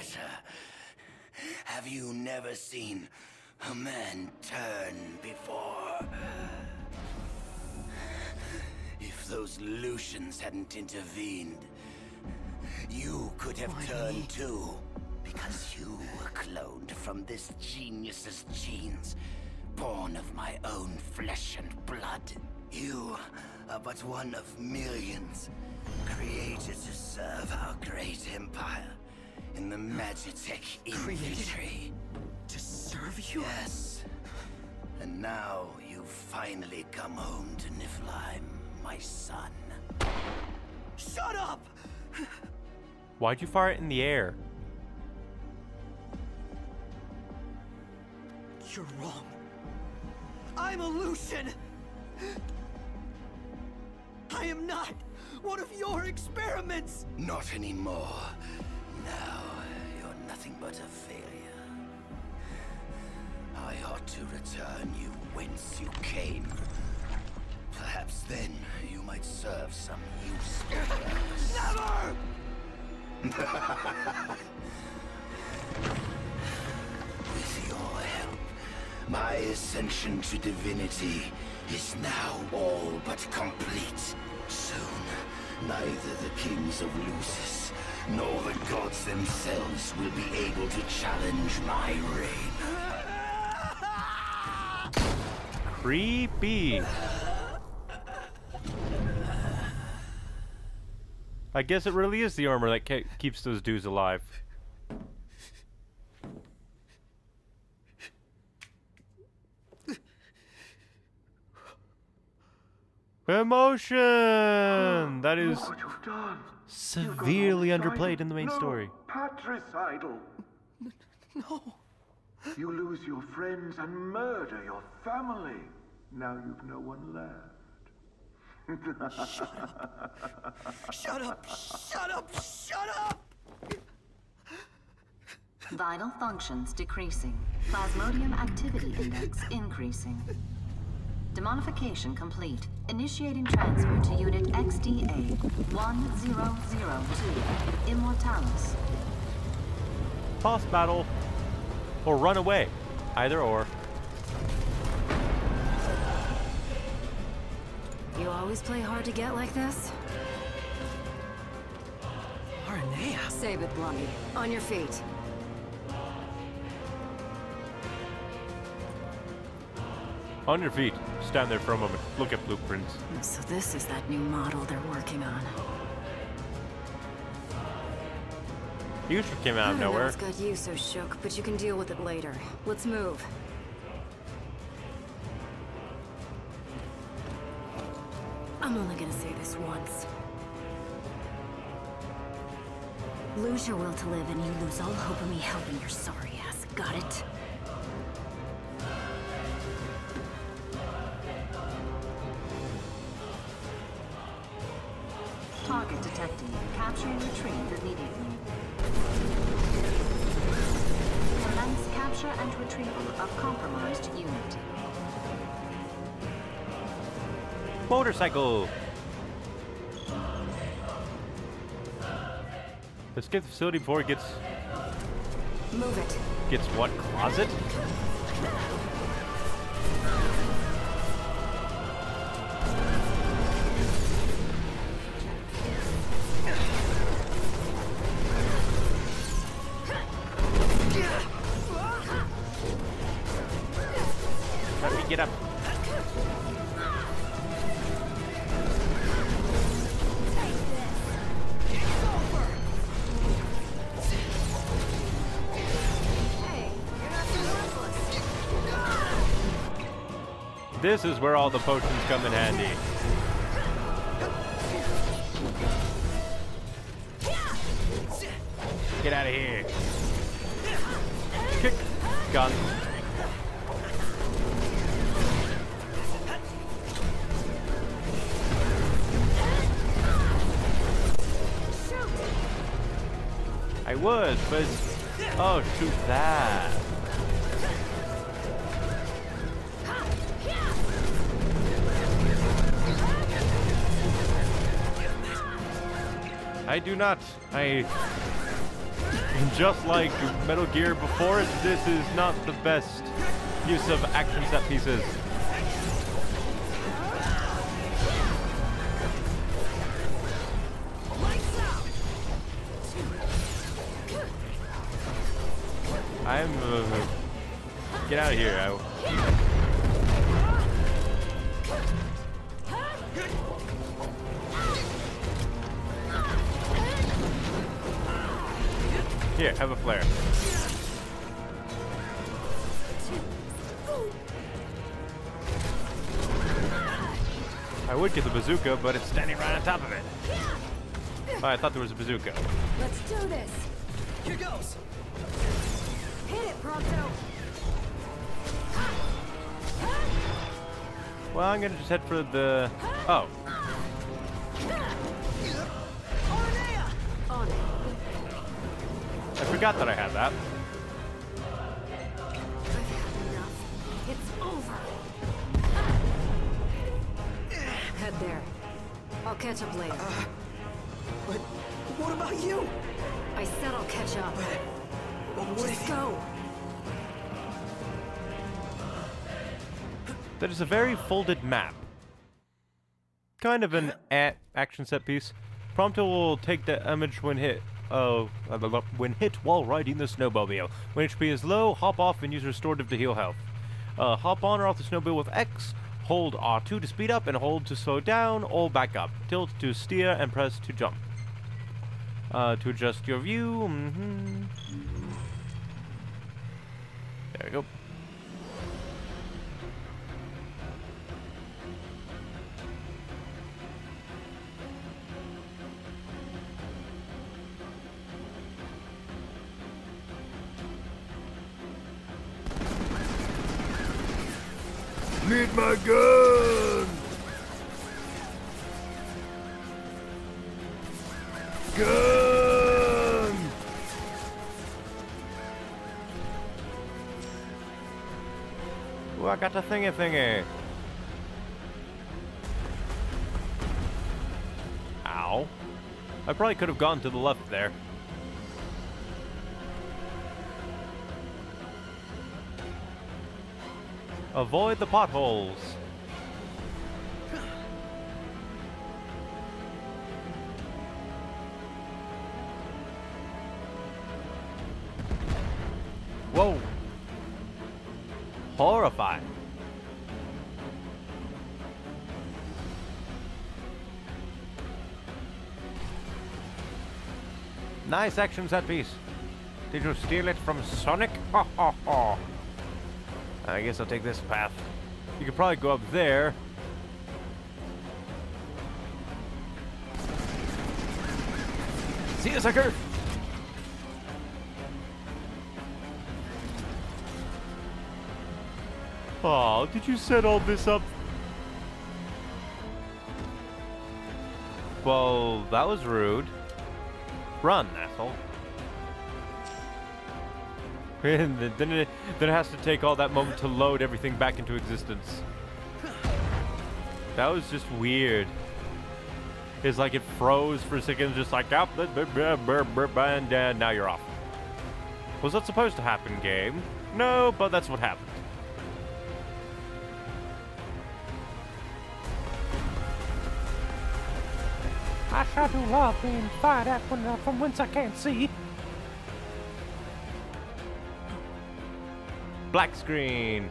matter. Have you never seen a man turn before? If those Lucians hadn't intervened, you could have Why turned me? too. Because you were cloned from this genius's genes, born of my own flesh and blood. You are but one of millions, created to serve our great empire in the Magitek Created? infantry. To serve you? Yes. And now you've finally come home to Niflheim, my son. Shut up! Why'd you fire it in the air? You're wrong. I'm a Lucian! I am not one of your experiments! Not anymore. Now you're nothing but a failure. I ought to return you whence you came. Perhaps then you might serve some useful purpose. Never! With your help, my ascension to divinity is now all but complete. Soon, neither the kings of Lucis nor the gods themselves will be able to challenge my reign. Creepy. I guess it really is the armor that ke keeps those dudes alive. Emotion! That is Look what you've done. severely underplayed in the main no, story. Patricidal. No. You lose your friends and murder your family. Now you've no one left. shut up. Shut up! Shut up! Shut up! Vital functions decreasing. Plasmodium activity index increasing. Demonification complete. Initiating transfer to Unit XDA 1002. Immortalis. Boss battle. Or run away. Either or. You always play hard to get like this? Aranea. Save it, Bloody. On your feet. On your feet. Stand there for a moment. Look at blueprints. So this is that new model they're working on. You should came out of I don't know nowhere. what's got you so shook, but you can deal with it later. Let's move. I'm only gonna say this once. Lose your will to live and you lose all hope of me helping your sorry ass. Got it? Capture and retrieval of compromised unit. Motorcycle! Let's get the facility before it gets Move it. gets what closet? Where all the potions come in handy. Get out of here. Kick. Gun. I would, but... Oh, shoot that. I do not. I just like Metal Gear before it, this is not the best use of action set pieces. I'm uh, get out of here. I, here, have a flare. I would get the bazooka, but it's standing right on top of it. Oh, I thought there was a bazooka. Let's do this. Here goes. Hit it, Prompto. Well, I'm gonna just head for the. Oh, forgot that I had that. I've had. It's over. Head there. I'll catch up later. But what about you? I said I'll catch up. But what Just if go. That is a very folded map. Kind of an eh action set piece. Prompto will take the image when hit. Uh, when hit while riding the snowmobile. When HP is low, hop off and use restorative to heal health. Uh, hop on or off the snowmobile with X. Hold R2 to speed up and hold to slow down or back up. Tilt to steer and press to jump. Uh, to adjust your view. mhm. There we go. Need my gun! Gun! Ooh, I got the thingy thingy. Ow. I probably could have gone to the left there. Avoid the potholes. Whoa. Horrifying. Nice action set piece. Did you steal it from Sonic? Ha ha ha. I guess I'll take this path. You could probably go up there. See you, sucker! Oh, did you set all this up? Well, that was rude. Run, asshole. Then it, then it has to take all that moment to load everything back into existence. That was just weird. It's like it froze for a second, just like, up, and now you're off. Was that supposed to happen, game? No, but that's what happened. I sure do love being fired at when, uh, from whence I can't see. Black screen.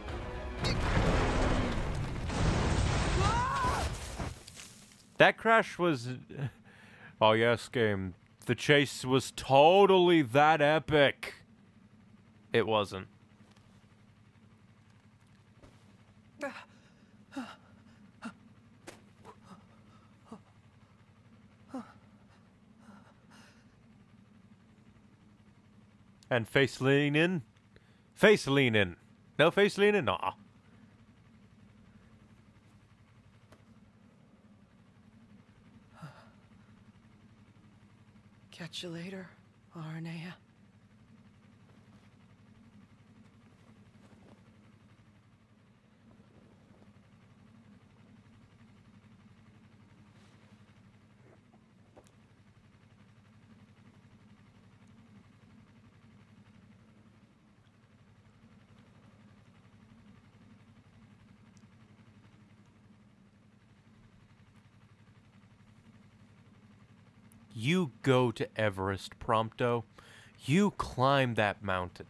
That crash was. Oh, yes, game. The chase was totally that epic. It wasn't. And face leaning. Face leaning. No face leaning? Nah. Catch you later, Aranea. You go to Everest, Prompto. You climb that mountain.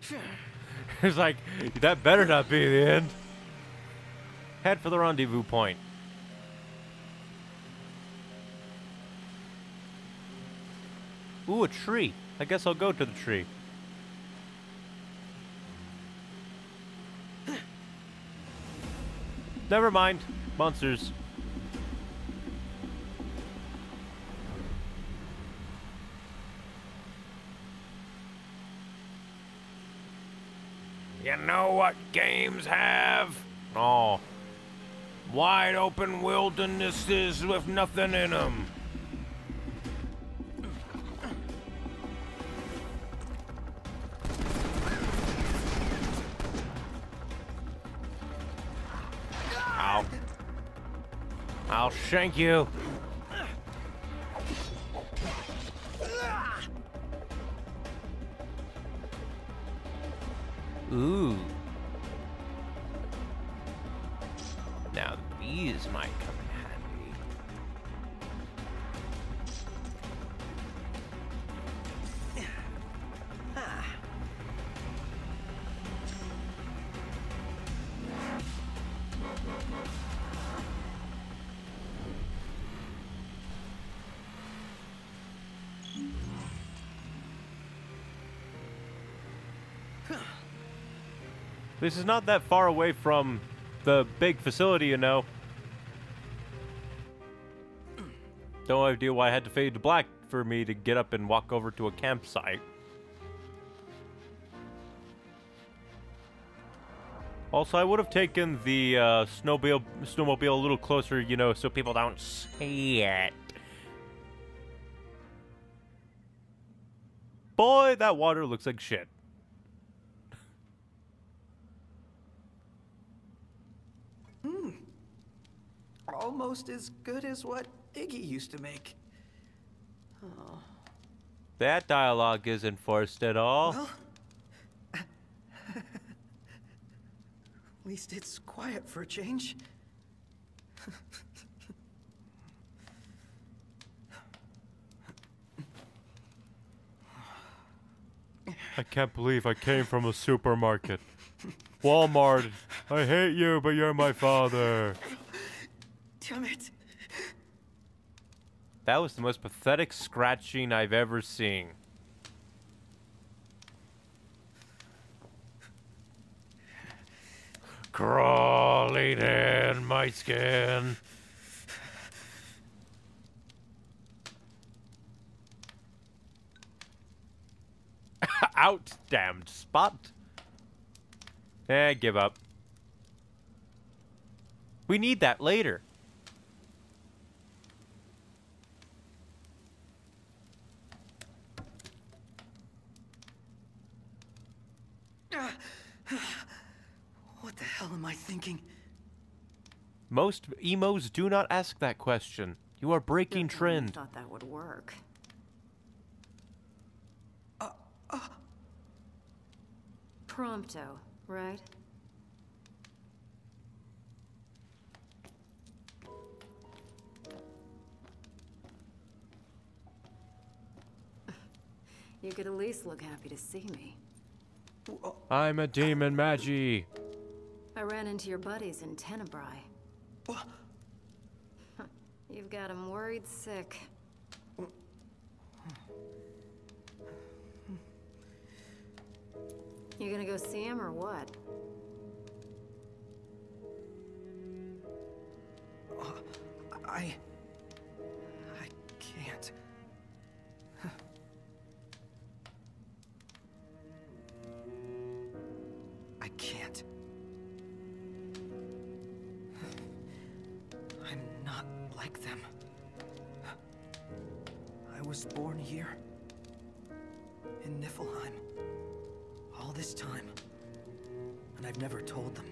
it's like, that better not be the end. Head for the rendezvous point. Ooh, a tree. I guess I'll go to the tree. Never mind. Monsters. You know what games have? Oh. Wide open wildernesses with nothing in them. I'll you. This is not that far away from the big facility, you know. No idea why I had to fade to black for me to get up and walk over to a campsite. Also, I would have taken the uh, snowmobile, snowmobile a little closer, you know, so people don't see it. Boy, that water looks like shit. Almost as good as what Iggy used to make. That dialogue isn't forced at all. Well, at least it's quiet for a change. I can't believe I came from a supermarket. Walmart, I hate you, but you're my father. Damn it. That was the most pathetic scratching I've ever seen. Crawling in my skin. Out, damned spot. Eh, give up. We need that later. What the hell am I thinking? Most emos do not ask that question. You are breaking You're telling trend. thought that would work. Uh, uh. Prompto, right? You could at least look happy to see me. I'm a demon magi. I ran into your buddies in Tenebrae. You've got got 'em worried sick. You gonna go see him or what? I. I can't. I'm not like them. I was born here. In Niflheim. All this time. And I've never told them.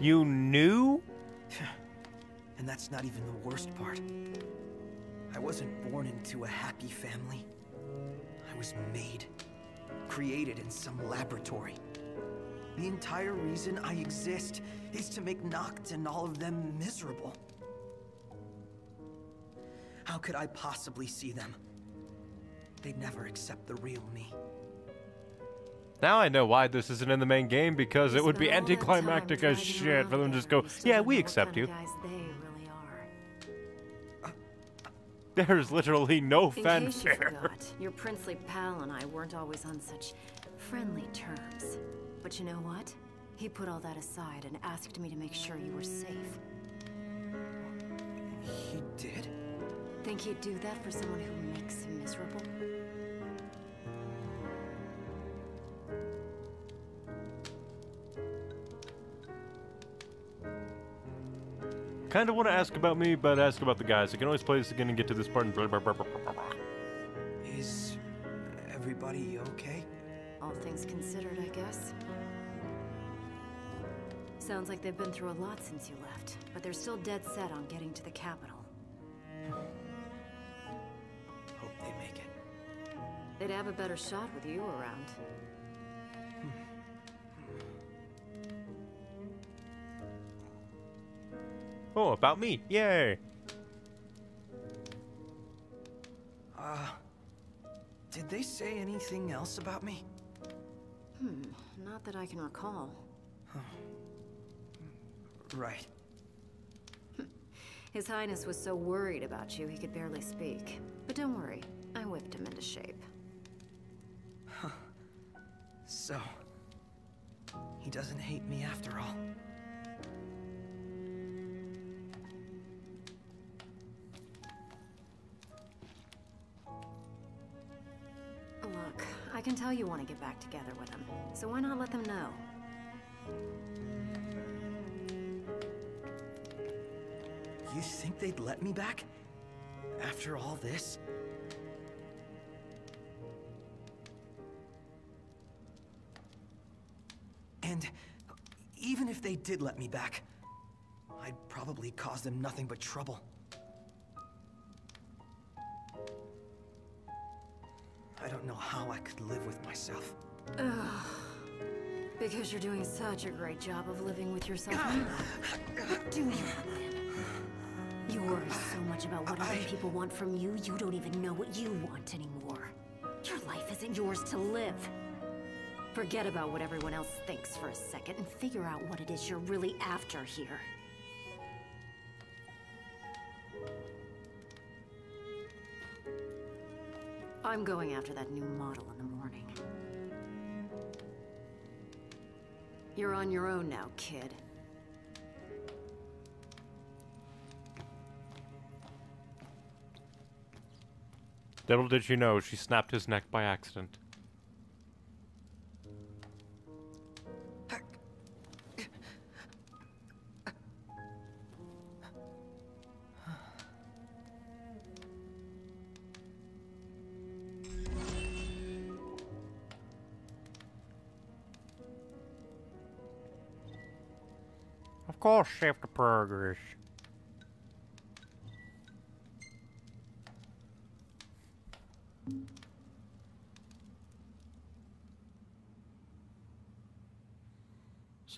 You knew? And that's not even the worst part. I wasn't born into a happy family. I was made, created in some laboratory. The entire reason I exist is to make Noct and all of them miserable. How could I possibly see them? They'd never accept the real me. Now I know why this isn't in the main game because it would be spent all that time anticlimactic as shit for them to just go, and you still yeah, we accept you. of guys they really are. There's literally no In case you fanfare. forgot, your princely pal and I weren't always on such friendly terms. But you know what? He put all that aside and asked me to make sure you were safe. He did? Think he'd do that for someone who makes him miserable? Kind of want to ask about me, but ask about the guys. I can always play this again and get to this part and blah, blah, blah, blah, blah, blah. Is everybody okay? All things considered, I guess. Sounds like they've been through a lot since you left, but they're still dead set on getting to the capital. Hope they make it. They'd have a better shot with you around. Oh, about me. Yay. Uh, did they say anything else about me? Hmm, not that I can recall. Right. His Highness was so worried about you he could barely speak. But don't worry, I whipped him into shape. So, he doesn't hate me after all. Look, I can tell you want to get back together with him, so why not let them know? You think they'd let me back? After all this? And even if they did let me back, I'd probably cause them nothing but trouble. I don't know how I could live with myself. Because you're doing such a great job of living with yourself anyway. Do you want? You worry so much about what other people want from you, you don't even know what you want anymore. Your life isn't yours to live. Forget about what everyone else thinks for a second and figure out what it is you're really after here. I'm going after that new model in the morning. You're on your own now, kid. Little did she know, she snapped his neck by accident. Of course, the progress.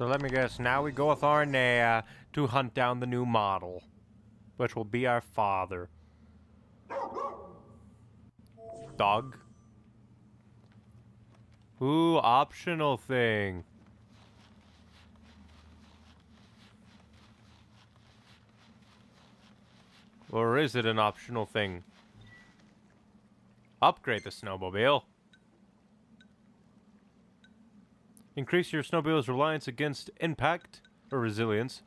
So let me guess, now we go with Aranea to hunt down the new model, which will be our father. Dog? Ooh, optional thing. Or is it an optional thing? Upgrade the snowmobile. Increase your snowmobile's reliance against impact or resilience.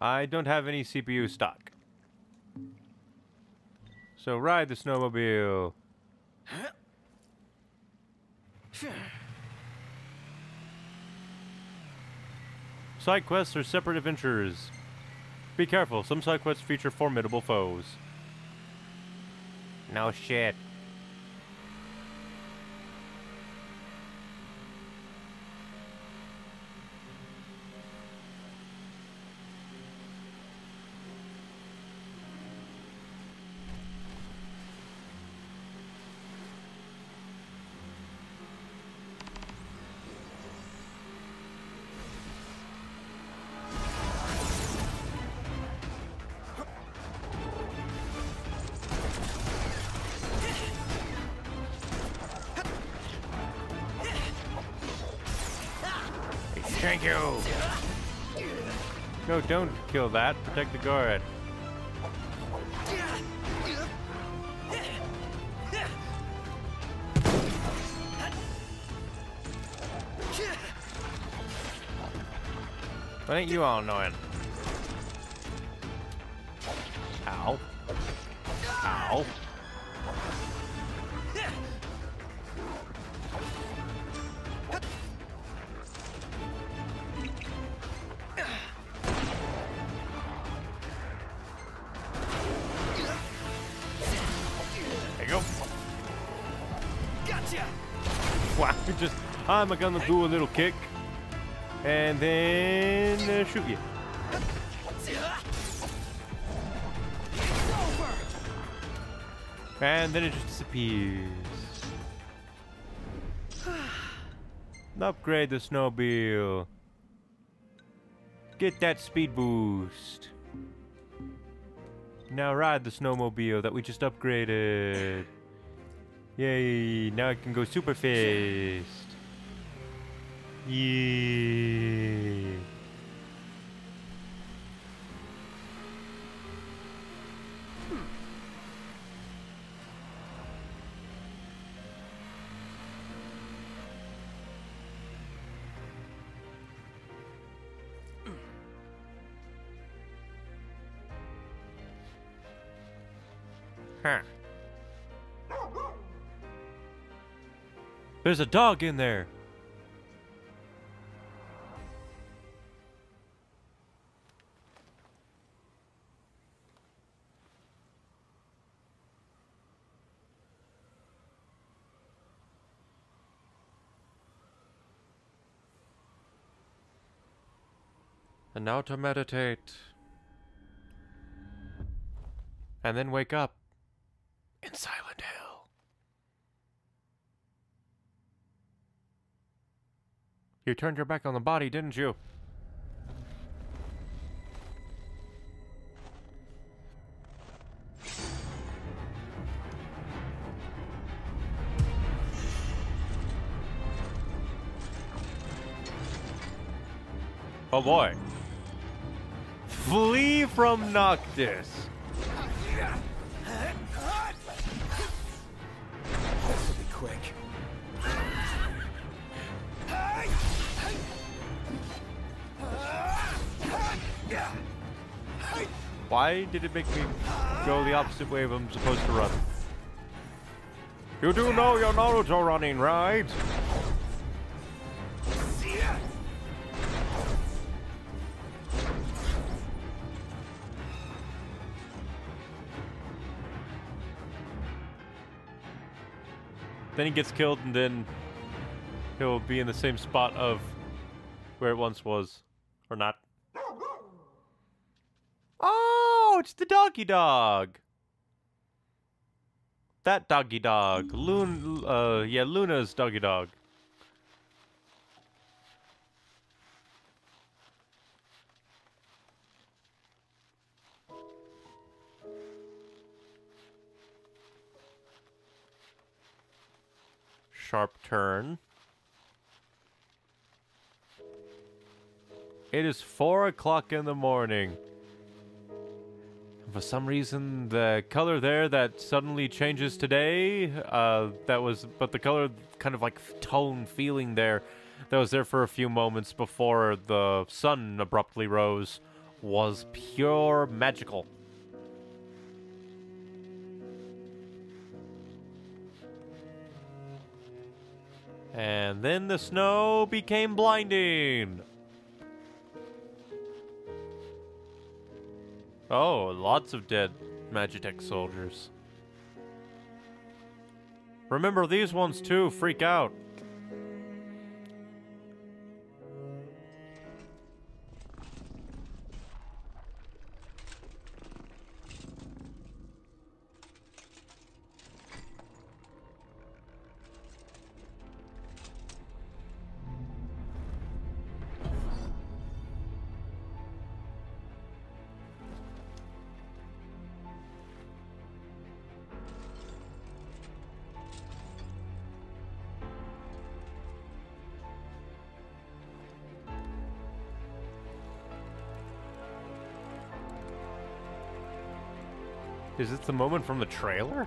I don't have any CPU stock. So ride the snowmobile. Side quests are separate adventures. Be careful, some side quests feature formidable foes. No shit. No, don't kill that. Protect the guard. Why ain't you all annoying? I'm gonna do a little kick and then uh, shoot you. And then it just disappears. Upgrade the snowmobile. Get that speed boost. Now ride the snowmobile that we just upgraded. Yay, now I can go super fast. Huh. There's a dog in there. And now to meditate. And then wake up in Silent Hill. You turned your back on the body, didn't you? Oh boy. Flee from Noctis. This'll be quick. Why did it make me go the opposite way of I'm supposed to run? You do know your Naruto running, right? Then he gets killed and then he'll be in the same spot of where it once was. Or not. Oh, it's the doggy dog. That doggy dog. Loon, uh, yeah, Luna's doggy dog. Sharp turn. It is four o'clock in the morning. For some reason, the color there that suddenly changes today, uh, that was, but the color kind of like tone feeling there, that was there for a few moments before the sun abruptly rose, was pure magical. And then the snow became blinding. Oh, lots of dead Magitek soldiers. Remember these ones too, freak out. Is this the moment from the trailer?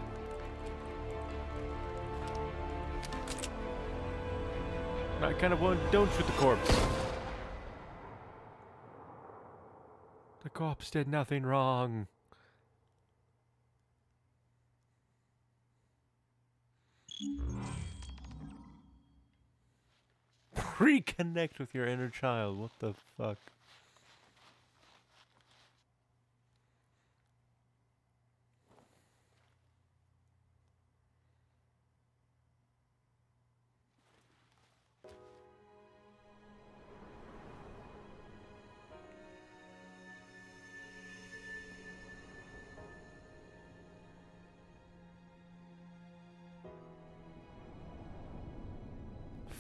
I kind of want. Don't shoot the corpse. The corpse did nothing wrong. Reconnect with your inner child. What the fuck?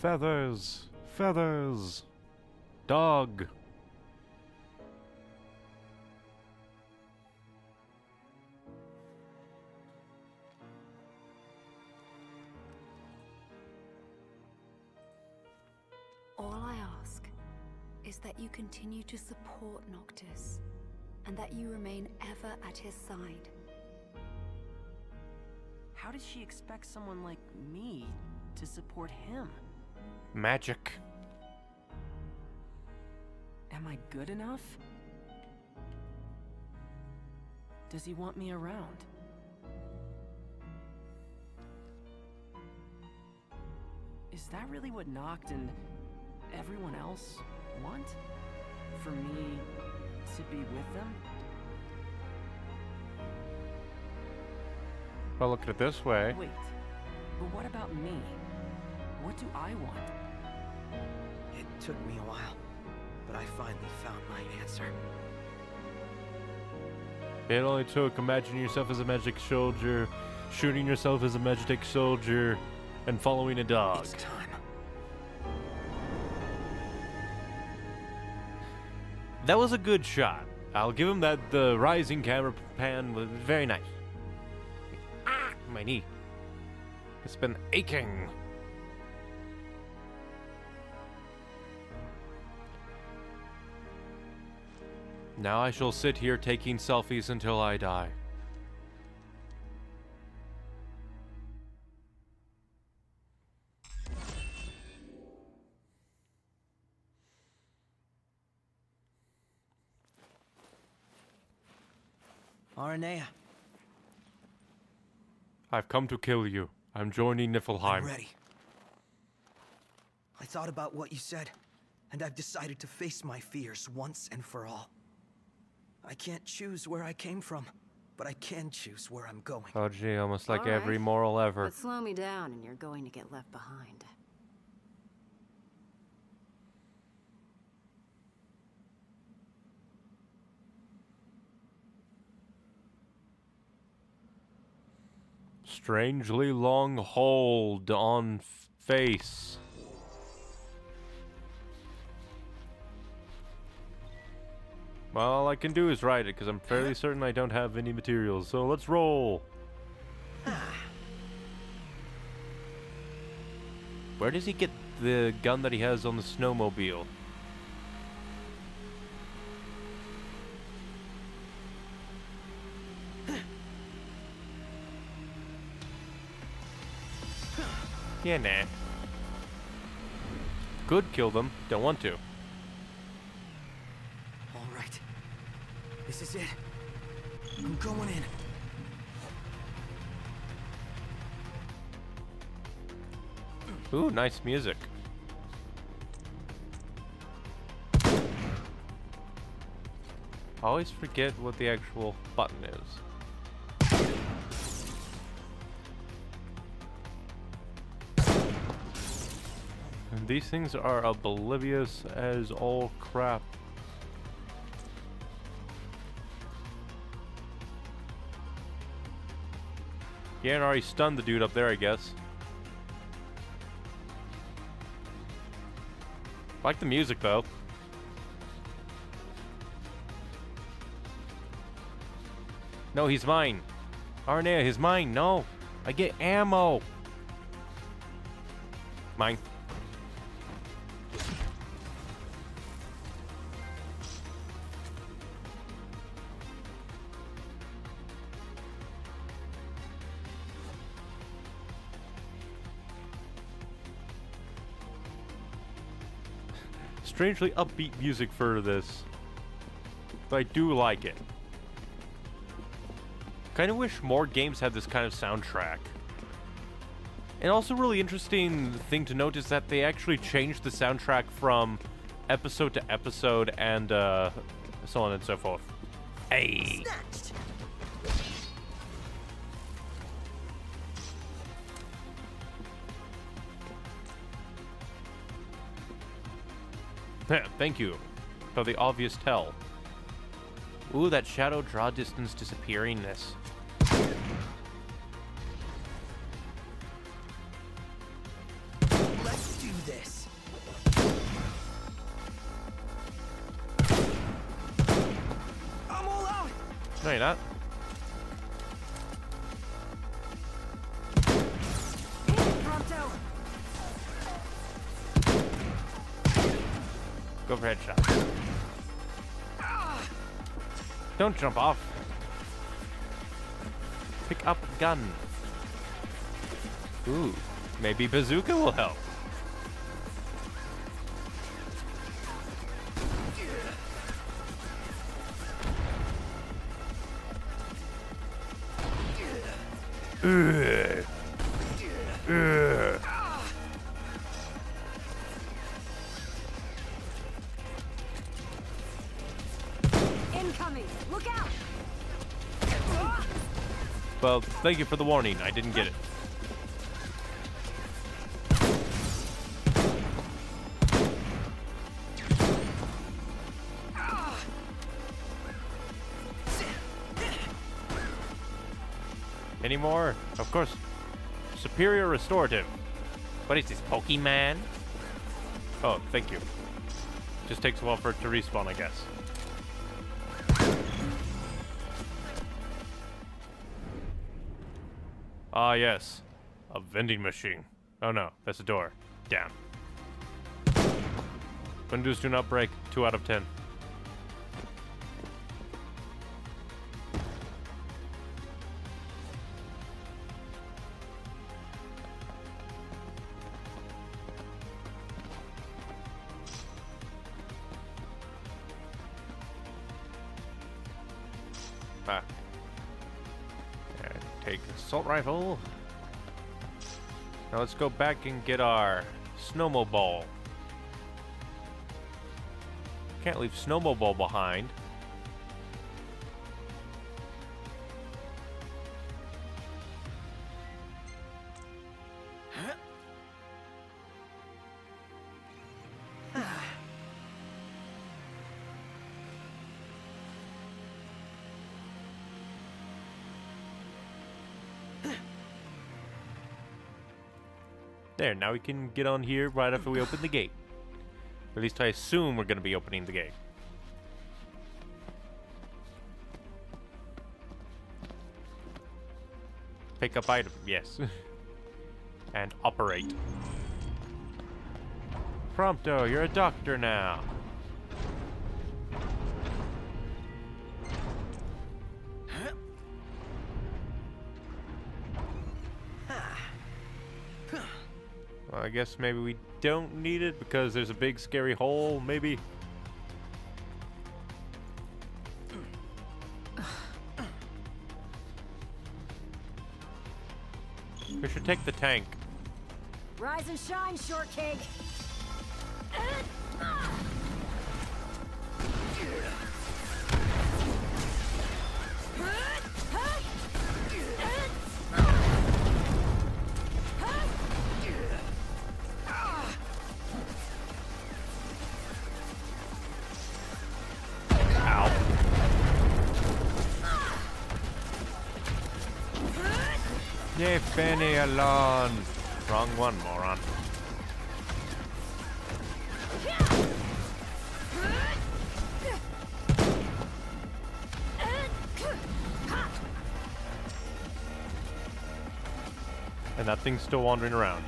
Feathers! Feathers! Dog! All I ask is that you continue to support Noctis, and that you remain ever at his side. How does she expect someone like me to support him? Magic. Am I good enough? Does he want me around? Is that really what Noct and everyone else want? For me to be with them? Well, look at it this way. Wait, but what about me? What do I want? It took me a while, but I finally found my answer. It only took imagining yourself as a magic soldier, shooting yourself as a magic soldier, and following a dog. It's time. That was a good shot. I'll give him that. The rising camera pan was very nice. Ah, my knee. It's been aching. Now I shall sit here taking selfies until I die. Aranea, I've come to kill you. I'm joining Niflheim. I'm ready. I thought about what you said, and I've decided to face my fears once and for all. I can't choose where I came from, but I can choose where I'm going. Oh gee, almost like All every right. moral ever. But slow me down and you're going to get left behind. Strangely long hold on face. Well, all I can do is ride it because I'm fairly certain I don't have any materials. So let's roll. Ah. Where does he get the gun that he has on the snowmobile? Yeah, nah. Could kill them. Don't want to. All right. This is it. I'm going in. Ooh, nice music. I always forget what the actual button is. These things are oblivious as all crap. Yeah, already stunned the dude up there, I guess. Like the music though. No, he's mine. Aranea, he's mine. No. I get ammo. Mine. Strangely upbeat music for this. But I do like it. Kind of wish more games had this kind of soundtrack. And also really interesting thing to note is that they actually changed the soundtrack from episode to episode and uh, so on and so forth. Hey! Snatched. Thank you for the obvious tell. Ooh, that shadow draw distance disappearingness. Let's do this. I'm all out. No, you're not. For. Don't jump off. Pick up gun. Ooh, maybe bazooka will help. Ugh. Thank you for the warning. I didn't get it. Any more? Of course. Superior restorative. What is this, Pokemon? Oh, thank you. Just takes a while for it to respawn, I guess. Ah, yes. A vending machine. Oh no, that's a door. Down. Windows do not break. 2 out of 10. Rifle. Now let's go back and get our snowmobile. Can't leave snowmobile behind. There, now we can get on here right after we open the gate. At least I assume we're going to be opening the gate. Pick up item, yes. and operate. Prompto, you're a doctor now. I guess maybe we don't need it because there's a big scary hole, maybe? We should take the tank. Rise and shine, shortcake! Leave Benny alone. Wrong one, moron. And that thing's still wandering around.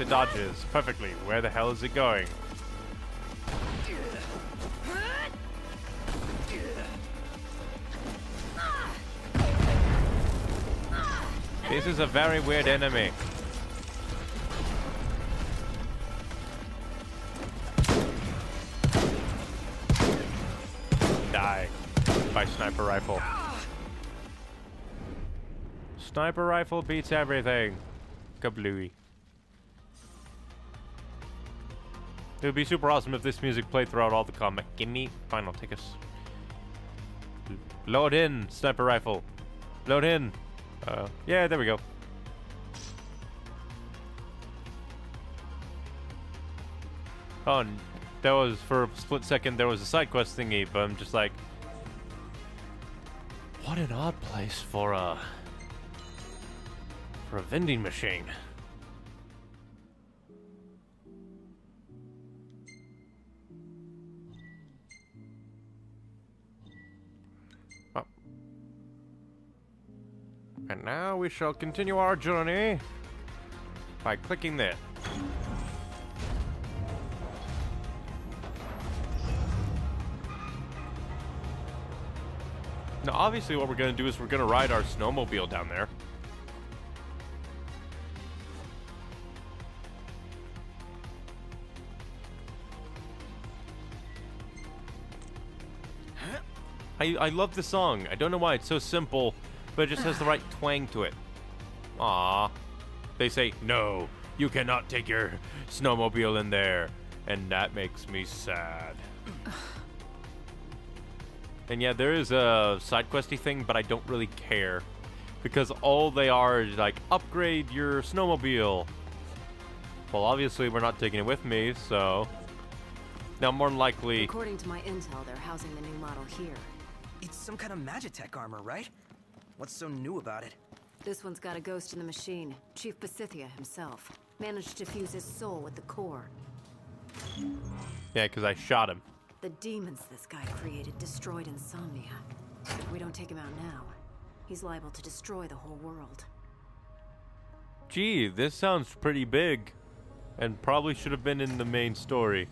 It dodges perfectly. Where the hell is it going? This is a very weird enemy. Die by sniper rifle. Sniper rifle beats everything. Kablooey. It would be super awesome if this music played throughout all the combat. Gimme. Take us. Load in, sniper rifle. Load in. Uh, yeah, there we go. Oh, and that was for a split second. There was a side quest thingy, but I'm just like, what an odd place for a for a vending machine. We shall continue our journey by clicking there. Now, obviously, what we're going to do is we're going to ride our snowmobile down there. I, I love the song. I don't know why it's so simple, but it just has the right twang to it. Ah, They say, no, you cannot take your snowmobile in there. And that makes me sad. And yeah, there is a side questy thing, but I don't really care. Because all they are is like, upgrade your snowmobile. Well, obviously we're not taking it with me, so... Now, more than likely... According to my intel, they're housing the new model here. It's some kind of Magitek armor, right? What's so new about it? This one's got a ghost in the machine. Chief Besithia himself. Managed to fuse his soul with the core. Yeah, because I shot him. The demons this guy created destroyed Insomnia. If we don't take him out now, he's liable to destroy the whole world. Gee, this sounds pretty big. And probably should have been in the main story.